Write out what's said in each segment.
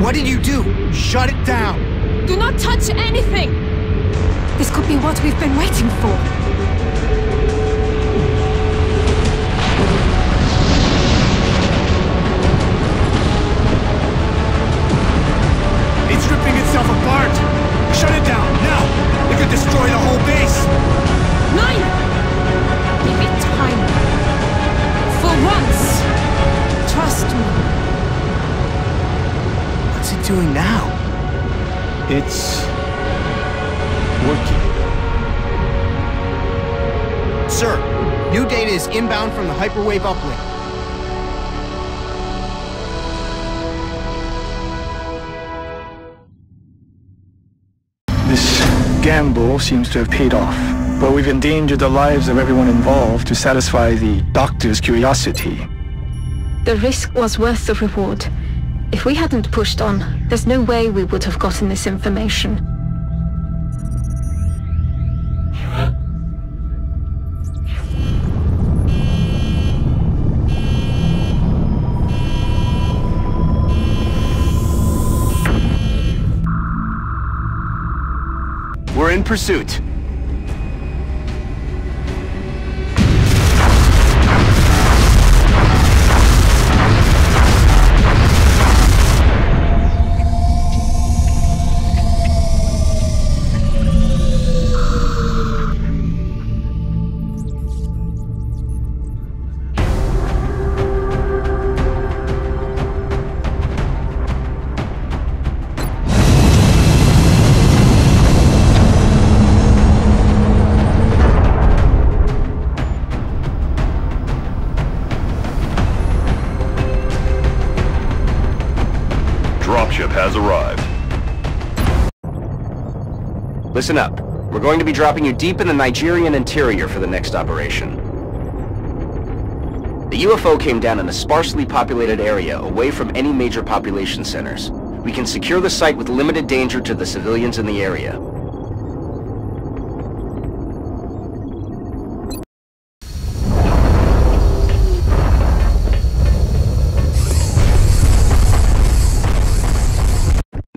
what did you do? Shut it down! Do not touch anything! This could be what we've been waiting for. It's ripping doing now? It's... working. Sir, new data is inbound from the hyperwave uplink. This gamble seems to have paid off. But we've endangered the lives of everyone involved to satisfy the doctor's curiosity. The risk was worth the reward. If we hadn't pushed on, there's no way we would have gotten this information. We're in pursuit. Listen up. We're going to be dropping you deep in the Nigerian interior for the next operation. The UFO came down in a sparsely populated area away from any major population centers. We can secure the site with limited danger to the civilians in the area.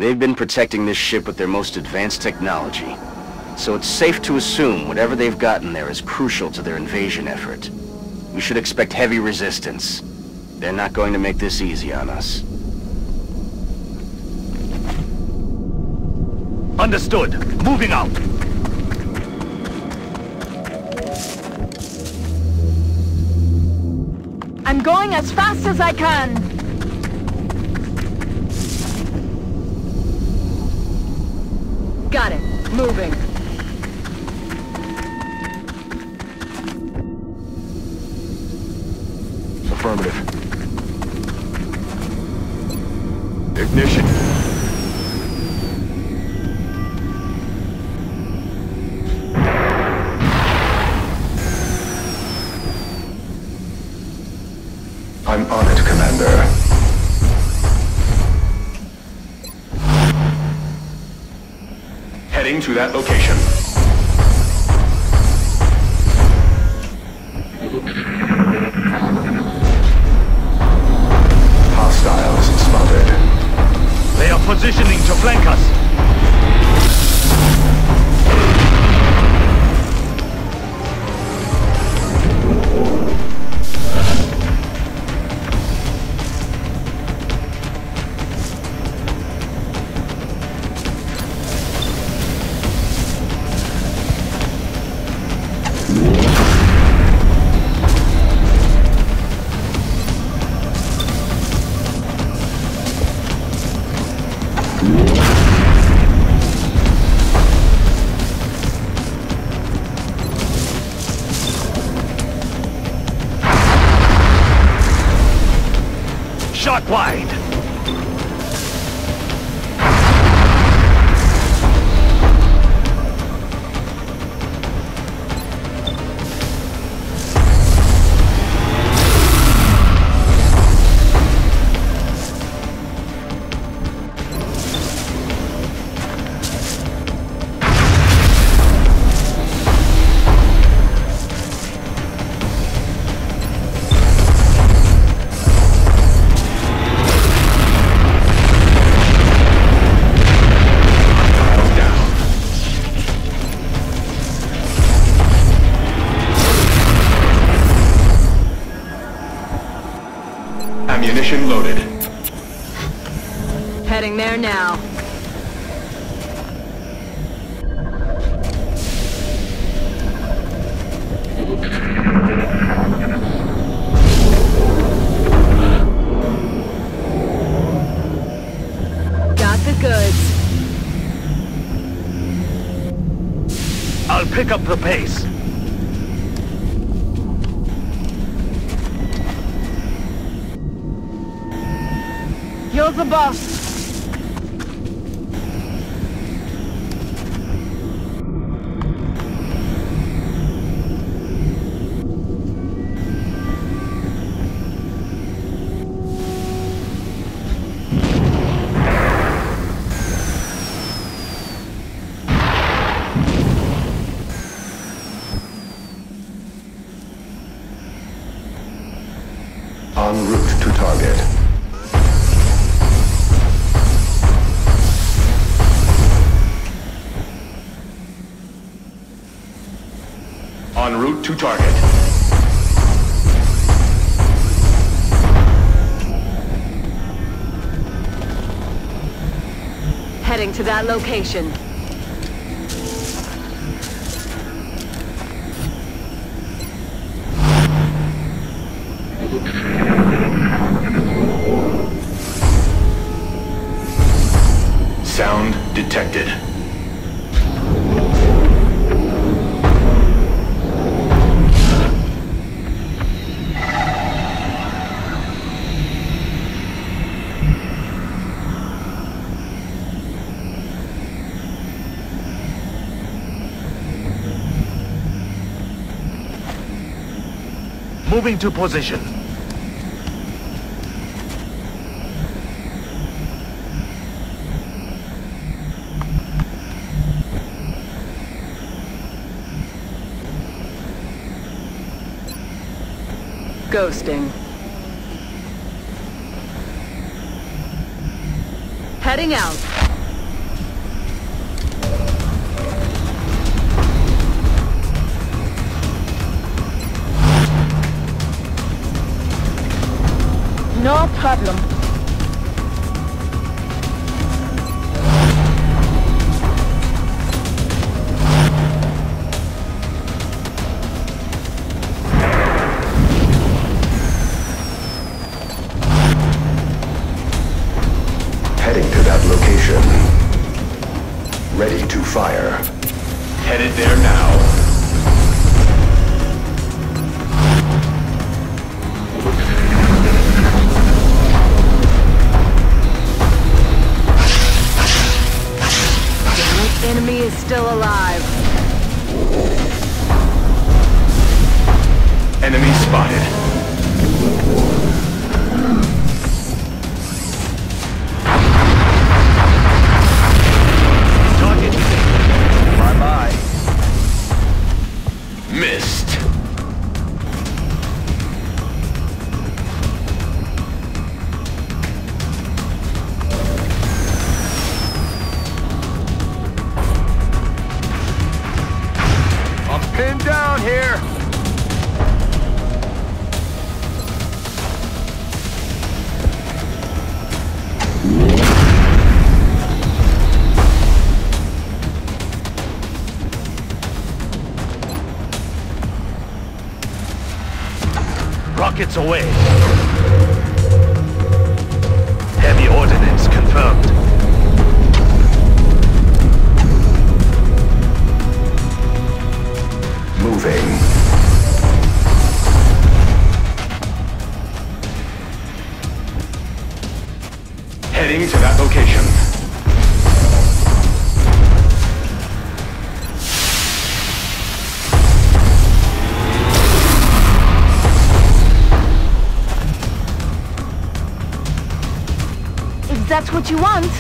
They've been protecting this ship with their most advanced technology. So it's safe to assume whatever they've gotten there is crucial to their invasion effort. We should expect heavy resistance. They're not going to make this easy on us. Understood. Moving out. I'm going as fast as I can. Got it. Moving. Affirmative. Ignition. Heading to that location. Hostiles spotted. They are positioning to flank us. Shot wide. I'll pick up the pace. You're the boss. Route to target. Heading to that location. Sound detected. Moving to position. Ghosting. Heading out. No problem. rockets away. Heavy ordnance confirmed. Moving. You want.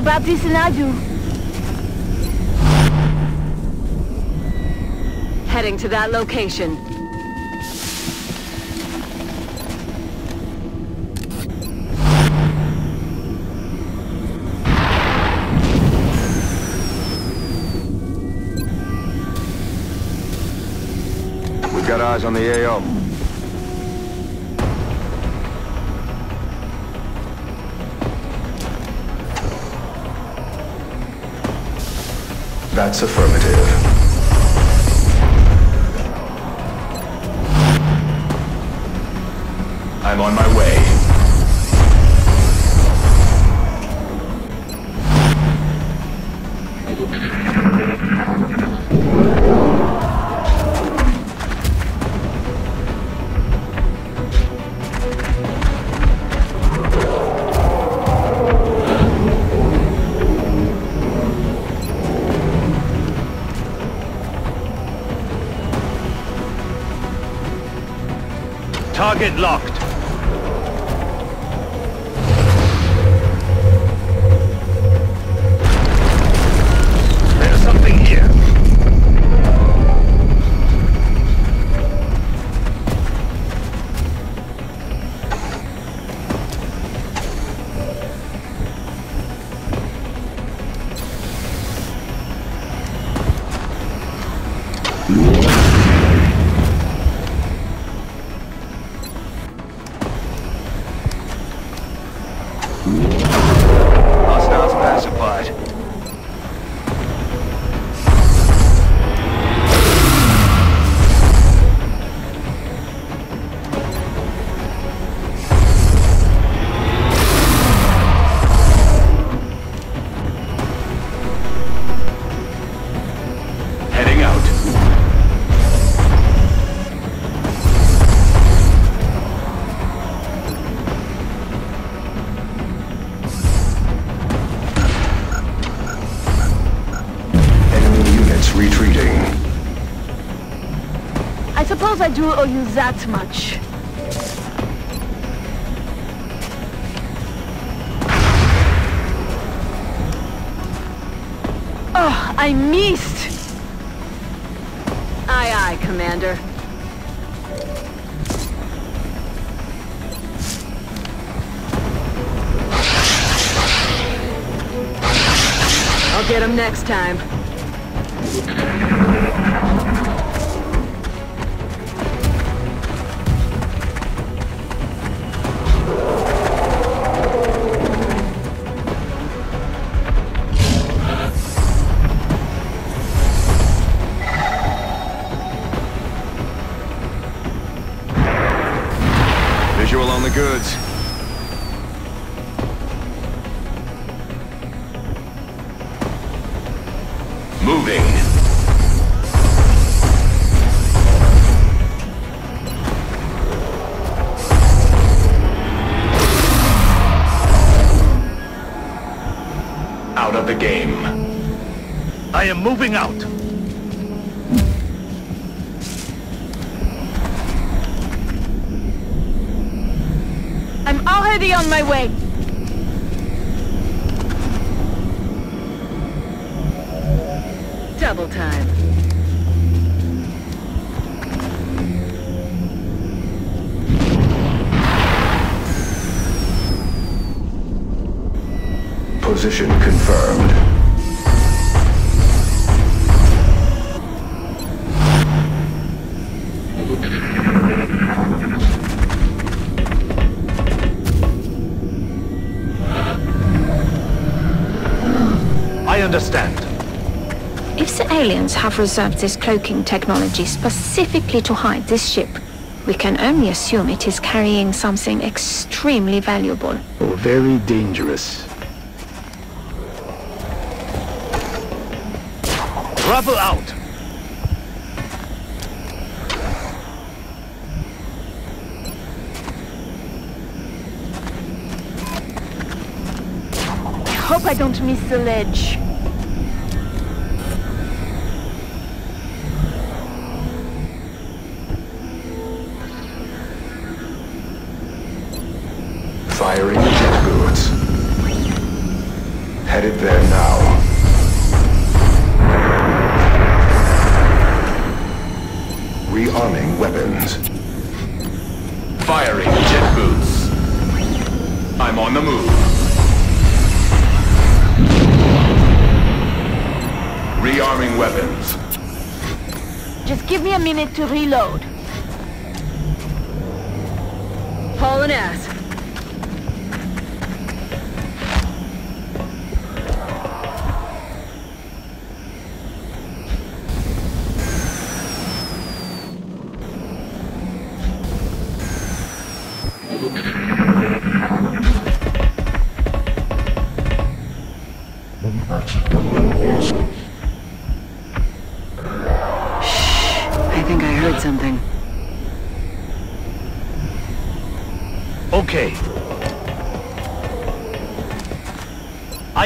More this than I do. Heading to that location. We've got eyes on the AO. That's affirmative. I'm on my way. Locked. There's something here. Hostiles do owe you that much. Oh, I missed! Aye, aye, Commander. I'll get him next time. Double time. Position confirmed. I understand. If the aliens have reserved this cloaking technology specifically to hide this ship, we can only assume it is carrying something extremely valuable. Or very dangerous. Rappel out! I hope I don't miss the ledge. Firing the jet boots. Headed there now. Rearming weapons. Firing jet boots. I'm on the move. Rearming weapons. Just give me a minute to reload. Hauling ass.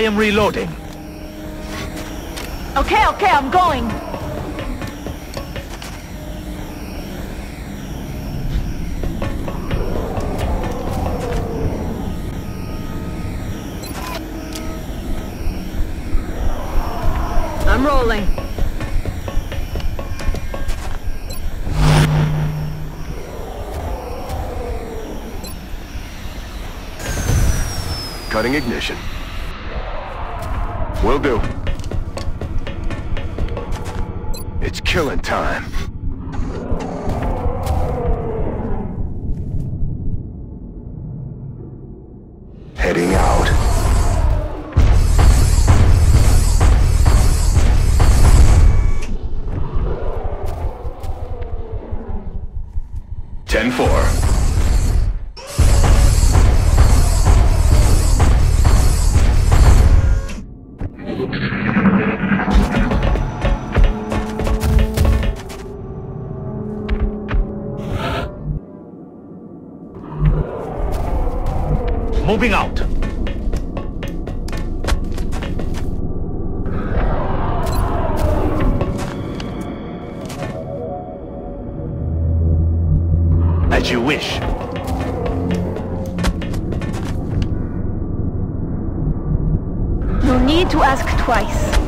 I am reloading. Okay, okay, I'm going. I'm rolling. Cutting ignition. Will do. It's killing time. Moving out. As you wish. No need to ask twice.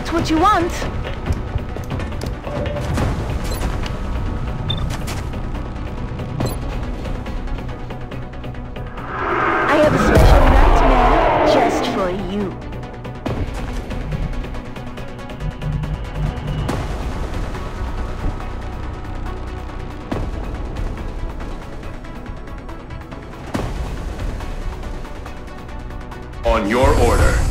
that's what you want. I have a special nightmare just for you. On your order.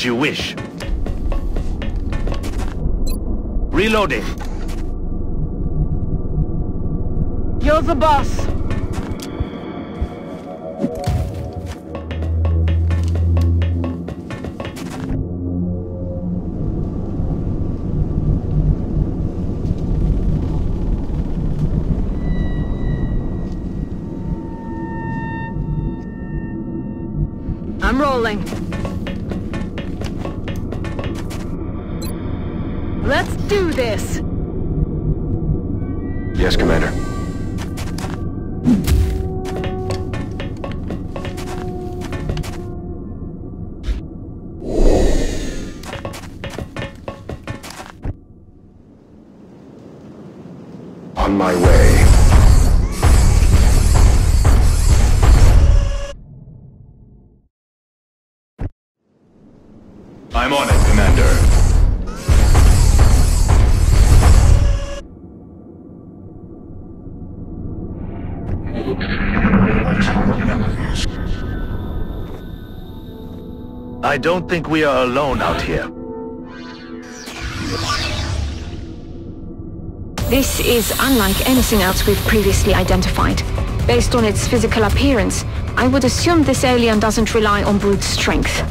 As you wish. Reloading. You're the boss. Don't think we are alone out here. This is unlike anything else we've previously identified. Based on its physical appearance, I would assume this alien doesn't rely on brute strength.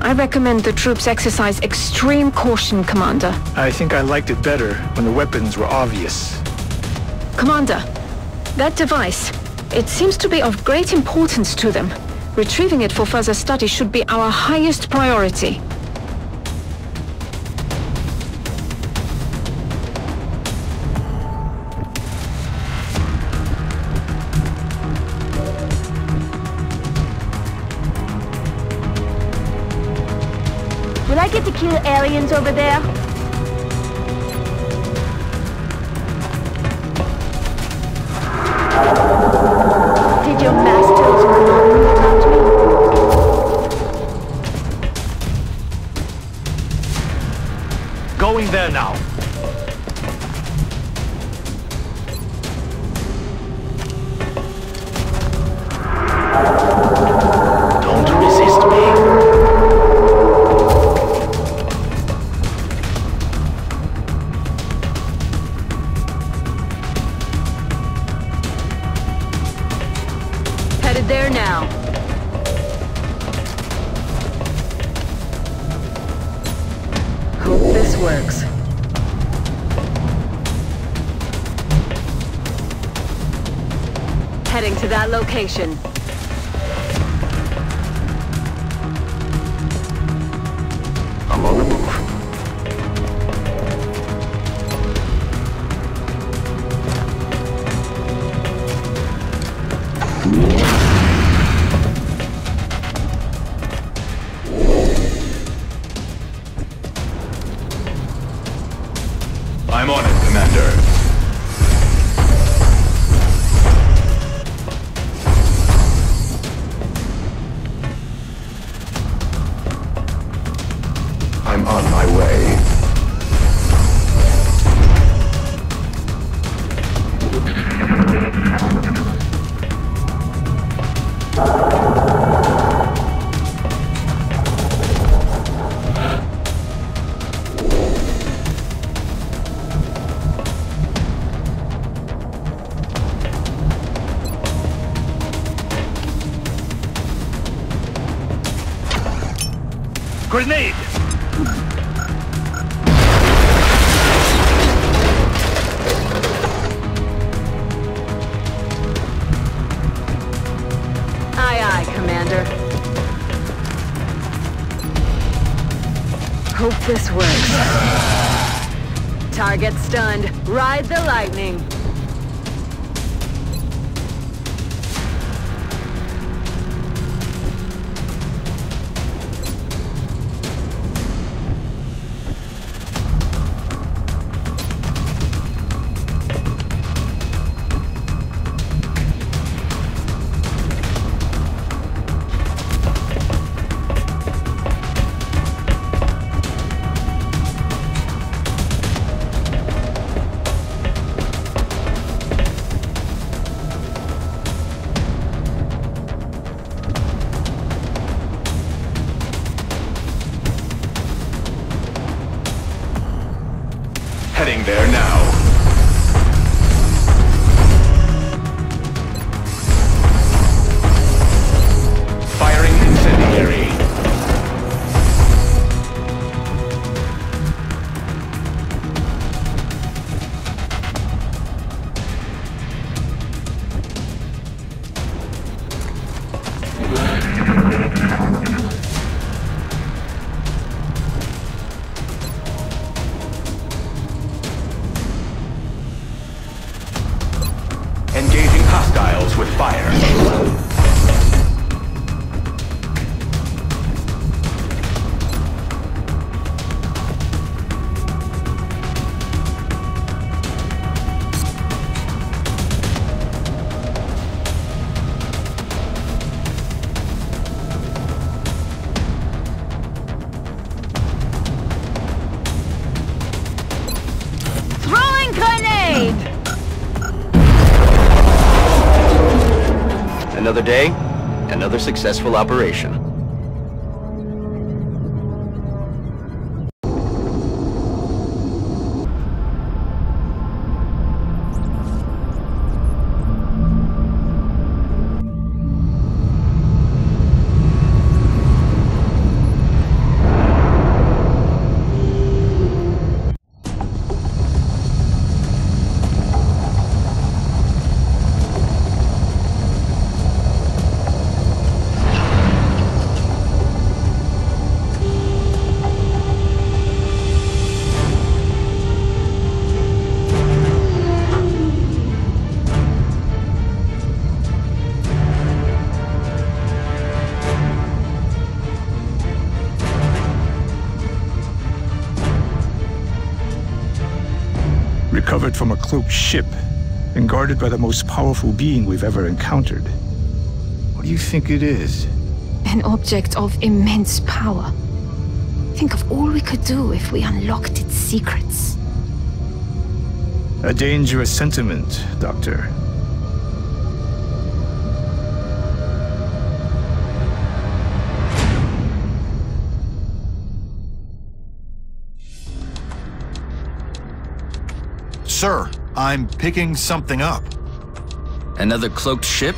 I recommend the troops exercise extreme caution, Commander. I think I liked it better when the weapons were obvious. Commander, that device, it seems to be of great importance to them. Retrieving it for further study should be our highest priority. Will I get to kill aliens over there? Location. Hope this works. Target stunned. Ride the lightning. Successful operation. From a cloaked ship and guarded by the most powerful being we've ever encountered. What do you think it is? An object of immense power. Think of all we could do if we unlocked its secrets. A dangerous sentiment, Doctor. Sir, I'm picking something up. Another cloaked ship?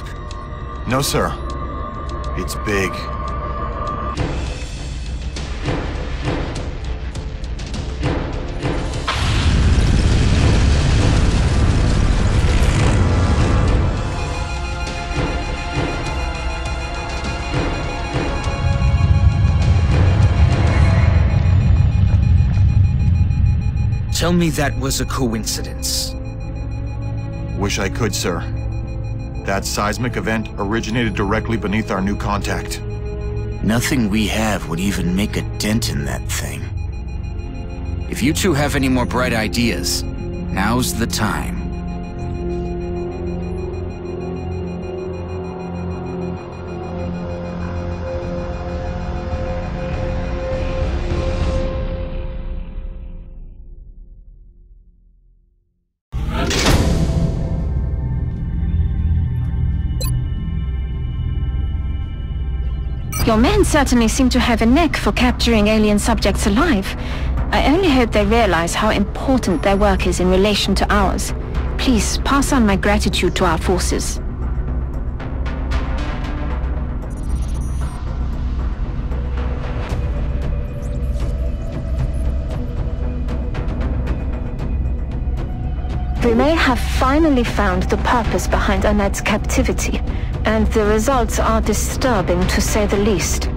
No, sir. It's big. Tell me that was a coincidence. Wish I could, sir. That seismic event originated directly beneath our new contact. Nothing we have would even make a dent in that thing. If you two have any more bright ideas, now's the time. Your men certainly seem to have a knack for capturing alien subjects alive. I only hope they realize how important their work is in relation to ours. Please pass on my gratitude to our forces. We may have finally found the purpose behind Annette's captivity, and the results are disturbing to say the least.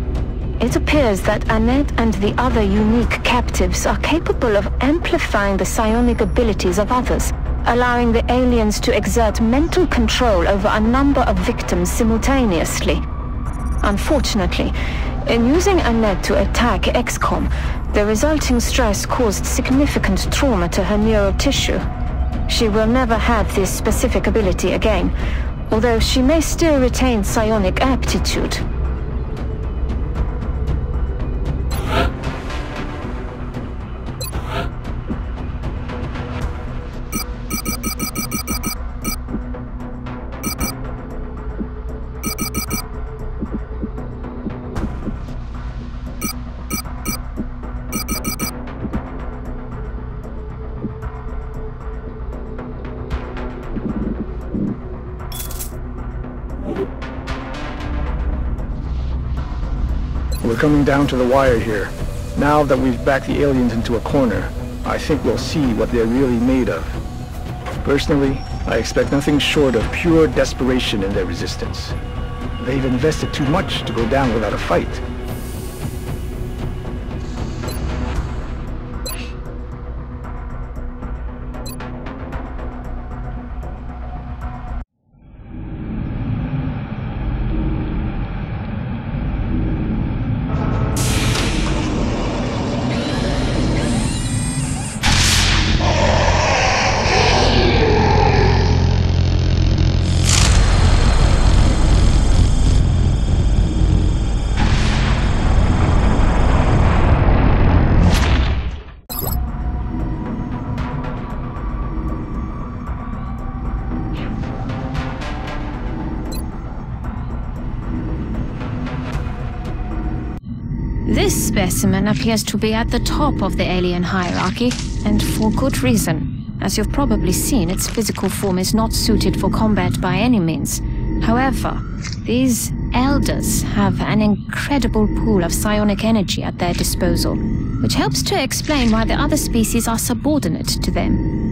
It appears that Annette and the other unique captives are capable of amplifying the psionic abilities of others, allowing the aliens to exert mental control over a number of victims simultaneously. Unfortunately, in using Annette to attack XCOM, the resulting stress caused significant trauma to her neural tissue. She will never have this specific ability again, although she may still retain psionic aptitude. Coming down to the wire here. Now that we've backed the aliens into a corner, I think we'll see what they're really made of. Personally, I expect nothing short of pure desperation in their resistance. They've invested too much to go down without a fight. Specimen appears to be at the top of the alien hierarchy, and for good reason. As you've probably seen, its physical form is not suited for combat by any means. However, these elders have an incredible pool of psionic energy at their disposal, which helps to explain why the other species are subordinate to them.